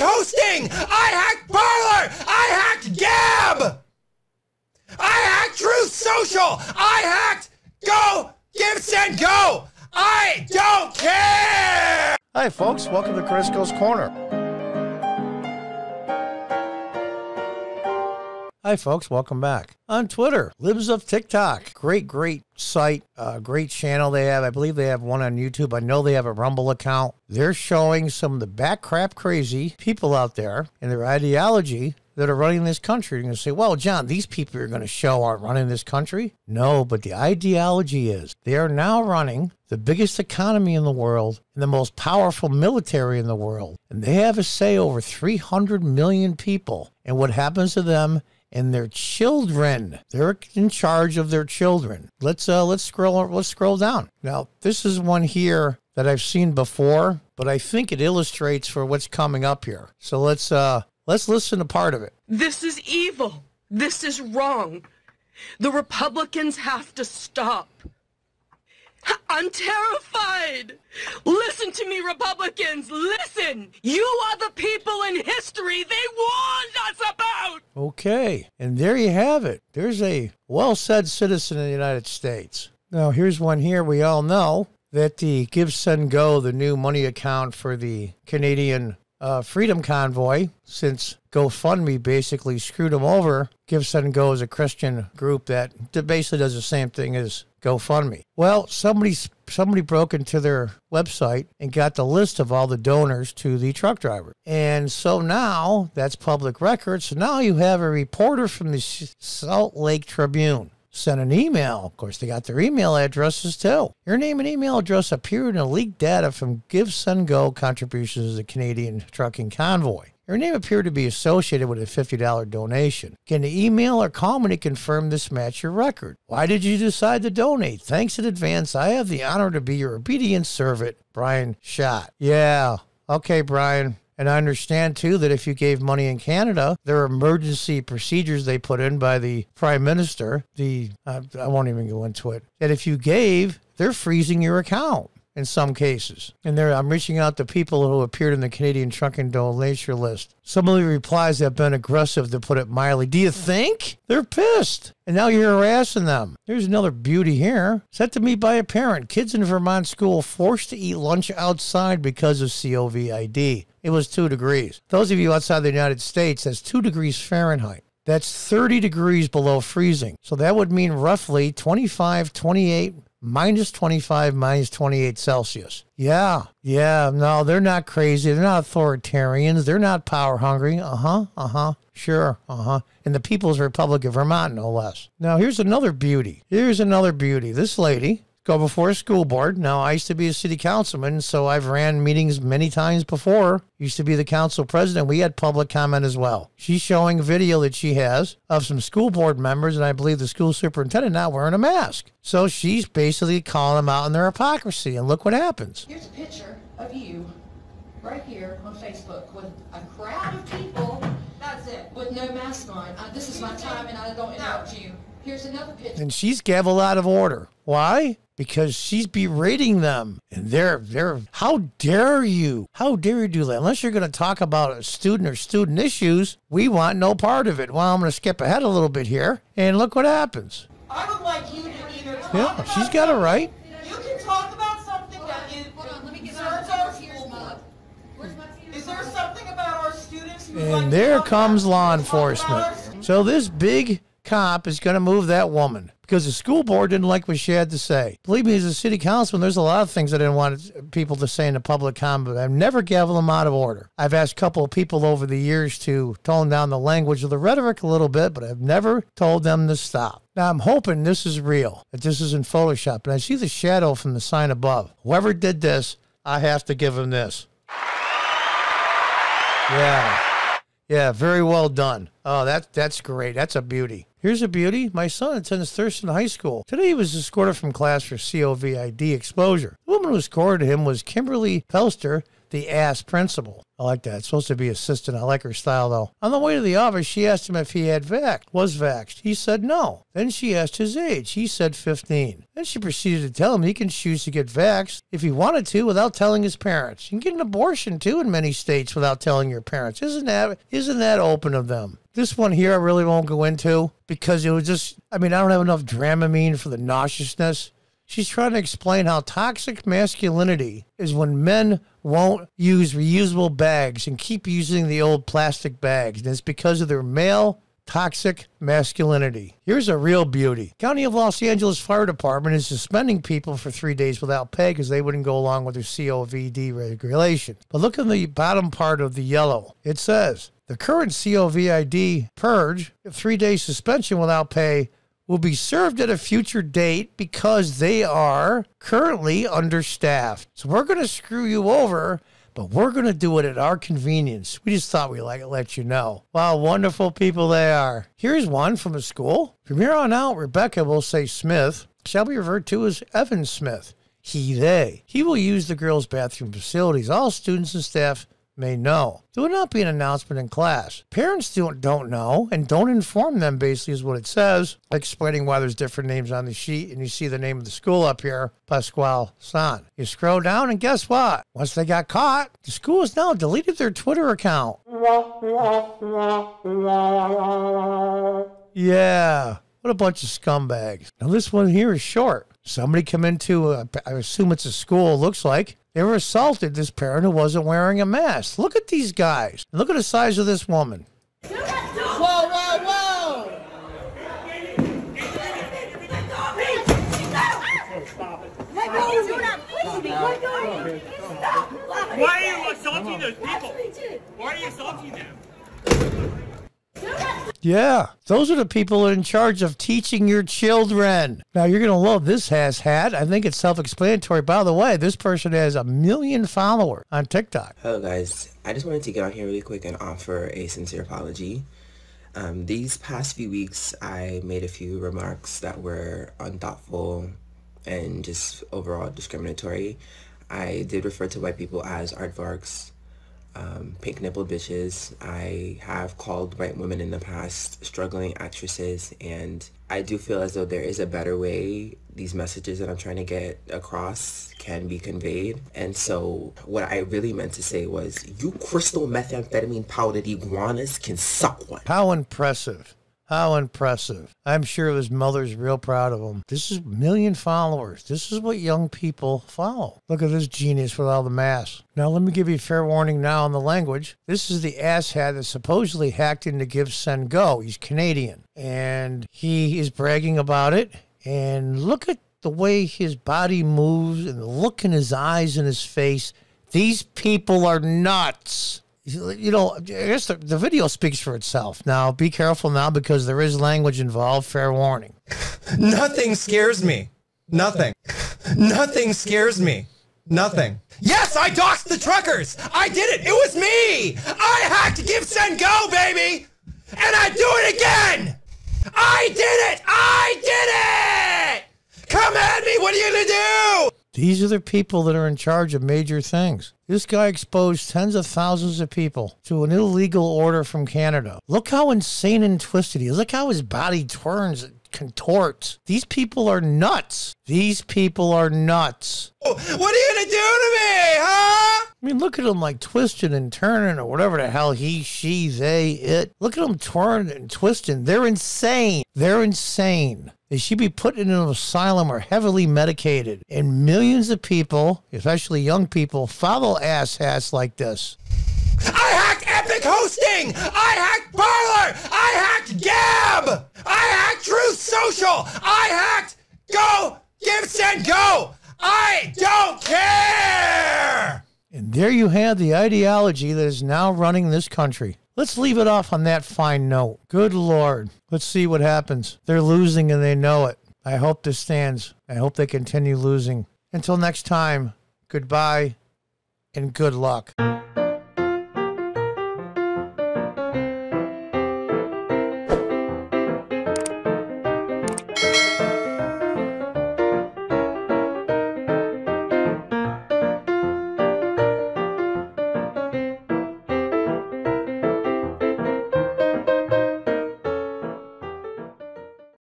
hosting. I hacked Parler. I hacked Gab. I hacked Truth Social. I hacked Go Give Send Go. I don't care. Hi, folks. Welcome to Cordisco's Corner. Hi, folks. Welcome back. On Twitter, Libs of TikTok. Great, great site. Uh, great channel they have. I believe they have one on YouTube. I know they have a Rumble account. They're showing some of the back crap crazy people out there and their ideology that are running this country. You're going to say, well, John, these people you're going to show aren't running this country. No, but the ideology is they are now running the biggest economy in the world and the most powerful military in the world. And they have a say over 300 million people. And what happens to them and their children. They're in charge of their children. Let's uh let's scroll let's scroll down. Now, this is one here that I've seen before, but I think it illustrates for what's coming up here. So let's uh let's listen to part of it. This is evil. This is wrong. The Republicans have to stop. I'm terrified. Listen to me, Republicans. Listen. You are the people in history they warned us about. Okay. And there you have it. There's a well said citizen of the United States. Now, here's one here we all know that the Give Send Go, the new money account for the Canadian uh, Freedom Convoy, since GoFundMe basically screwed them over. Give Send Go is a Christian group that basically does the same thing as GoFundMe. Well, somebody somebody broke into their website and got the list of all the donors to the truck driver. And so now that's public record. So now you have a reporter from the Salt Lake Tribune sent an email. Of course, they got their email addresses too. Your name and email address appeared in leaked data from Give Go contributions to the Canadian Trucking Convoy. Your name appeared to be associated with a $50 donation. Can the email or call me to confirm this match your record? Why did you decide to donate? Thanks in advance. I have the honor to be your obedient servant, Brian Schott. Yeah. Okay, Brian. And I understand too that if you gave money in Canada, there are emergency procedures they put in by the prime minister. The uh, I won't even go into it. That if you gave, they're freezing your account in some cases. And there, I'm reaching out to people who appeared in the Canadian Trucking Donation list. Some of the replies have been aggressive, to put it mildly. Do you think? They're pissed. And now you're harassing them. There's another beauty here. Sent to me by a parent. Kids in Vermont school forced to eat lunch outside because of COVID. It was two degrees. Those of you outside the United States, that's two degrees Fahrenheit. That's 30 degrees below freezing. So that would mean roughly 25, 28 minus 25, minus 28 Celsius. Yeah, yeah. No, they're not crazy. They're not authoritarians. They're not power hungry. Uh huh, uh huh. Sure, uh huh. And the People's Republic of Vermont, no less. Now, here's another beauty. Here's another beauty. This lady go before a school board. Now, I used to be a city councilman, so I've ran meetings many times before. Used to be the council president. We had public comment as well. She's showing a video that she has of some school board members, and I believe the school superintendent not wearing a mask. So she's basically calling them out on their hypocrisy, and look what happens. Here's a picture of you right here on Facebook with a crowd of people. That's it. With no mask on. Uh, this is my time, and I don't interrupt you. Here's another picture. And she's gavel out of order. Why? Because she's berating them. And they're they're how dare you? How dare you do that? Unless you're gonna talk about a student or student issues, we want no part of it. Well, I'm gonna skip ahead a little bit here. And look what happens. I would like you to either talk Yeah, about she's got it right. You can talk about something that you concerns our school. Is there something about our students who like And there comes law talk about our enforcement. So this big cop is going to move that woman because the school board didn't like what she had to say. Believe me, as a city councilman, there's a lot of things I didn't want people to say in a public comment. But I've never gaveled them out of order. I've asked a couple of people over the years to tone down the language of the rhetoric a little bit, but I've never told them to stop. Now I'm hoping this is real, that this isn't Photoshop. And I see the shadow from the sign above. Whoever did this, I have to give him this. Yeah. Yeah, very well done. Oh, that that's great. That's a beauty. Here's a beauty. My son attends Thurston High School. Today he was escorted from class for COVID exposure. The woman who escorted him was Kimberly Pelster, the ass principal. I like that. It's supposed to be assistant. I like her style though. On the way to the office, she asked him if he had vaxxed, was vaxxed. He said no. Then she asked his age. He said 15. Then she proceeded to tell him he can choose to get vaxxed if he wanted to without telling his parents. You can get an abortion too in many states without telling your parents. Isn't that isn't that open of them? This one here I really won't go into because it was just I mean, I don't have enough Dramamine for the nauseousness. She's trying to explain how toxic masculinity is when men won't use reusable bags and keep using the old plastic bags. And it's because of their male toxic masculinity. Here's a real beauty. County of Los Angeles Fire Department is suspending people for three days without pay because they wouldn't go along with their COVID regulation. But look at the bottom part of the yellow. It says the current COVID purge, three day suspension without pay, will be served at a future date because they are currently understaffed. So we're going to screw you over, but we're going to do it at our convenience. We just thought we'd like let you know. Wow, wonderful people they are. Here's one from a school. From here on out, Rebecca will say Smith shall be referred to as Evan Smith. He, they. He will use the girls' bathroom facilities. All students and staff may know. There would not be an announcement in class. Parents don't, don't know and don't inform them, basically, is what it says, explaining why there's different names on the sheet. And you see the name of the school up here, Pascual San. You scroll down, and guess what? Once they got caught, the school has now deleted their Twitter account. Yeah. What a bunch of scumbags. Now, this one here is short. Somebody come into, a, I assume it's a school, looks like, they were assaulted this parent who wasn't wearing a mask. Look at these guys. Look at the size of this woman. Whoa, whoa, whoa! Why are you assaulting those people? Why are you assaulting them? Yeah, those are the people in charge of teaching your children. Now, you're going to love this has hat. I think it's self explanatory. By the way, this person has a million followers on TikTok. Hello, guys. I just wanted to get on here really quick and offer a sincere apology. Um, these past few weeks, I made a few remarks that were unthoughtful and just overall discriminatory. I did refer to white people as aardvarks um, pink nipple bitches. I have called white women in the past struggling actresses, and I do feel as though there is a better way these messages that I'm trying to get across can be conveyed. And so what I really meant to say was, you crystal methamphetamine powdered iguanas can suck one. How impressive. How impressive. I'm sure his mother's real proud of him. This is a million followers. This is what young people follow. Look at this genius with all the masks. Now, let me give you a fair warning now on the language. This is the asshat that supposedly hacked into Give Send Go. He's Canadian. And he is bragging about it. And look at the way his body moves and the look in his eyes and his face. These people are nuts you know, I guess the, the video speaks for itself. Now, be careful now because there is language involved. Fair warning. Nothing scares me. Nothing. Nothing scares me. Nothing. Yes, I doxed the truckers. I did it. It was me. I hacked Give Send Go, baby. And I do it again. I did it. I did it. Come at me. What are you going to do? These are the people that are in charge of major things. This guy exposed tens of thousands of people to an illegal order from Canada. Look how insane and twisted he is. Look how his body turns, contorts. These people are nuts. These people are nuts. Oh, what are you gonna do to me, huh? I mean, look at him like twisting and turning or whatever the hell he, she, they, it. Look at them turning and twisting. They're insane. They're insane. They should be put in an asylum or heavily medicated. And millions of people, especially young people, follow asshats like this. I Epik Hosting! I hacked Parler! I hacked Gab! I hacked Truth Social! I hacked Go! Give Send Go! I don't care! And there you have the ideology that is now running this country. Let's leave it off on that fine note. Good Lord. Let's see what happens. They're losing and they know it. I hope this stands. I hope they continue losing. Until next time, goodbye and good luck.